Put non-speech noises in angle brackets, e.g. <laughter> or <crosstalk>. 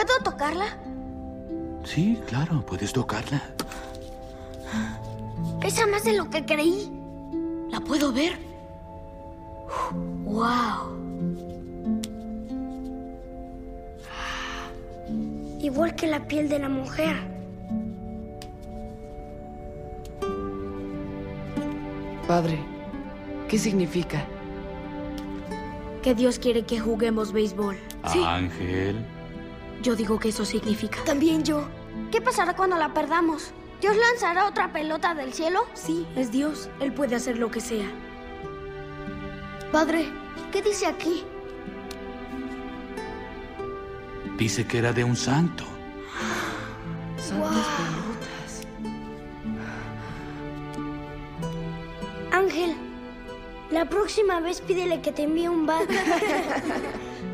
¿Puedo tocarla? Sí, claro, puedes tocarla. Pesa más de lo que creí. ¿La puedo ver? ¡Wow! Igual que la piel de la mujer. Padre, ¿qué significa? Que Dios quiere que juguemos béisbol. Sí, Ángel. Yo digo que eso significa. También yo. ¿Qué pasará cuando la perdamos? ¿Dios lanzará otra pelota del cielo? Sí, es Dios. Él puede hacer lo que sea. Padre, ¿qué dice aquí? Dice que era de un santo. Santas pelotas. Ángel, la próxima vez pídele que te envíe un bat. <laughs>